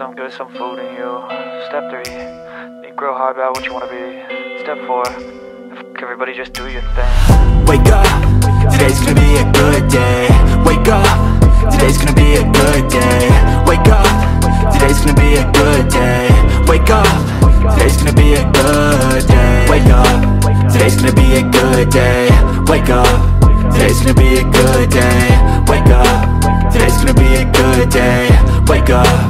some good, some food in you. Step three, you grow hard about what you wanna be. Step four, fuck everybody just do your thing. Wake up, today's gonna be a good day. Wake up, today's gonna be a good day. Wake up, today's gonna be a good day. Wake up, today's gonna be a good day. Wake up, today's gonna be a good day. Wake up, today's gonna be a good day. Wake up, today's gonna be a good day. Wake up,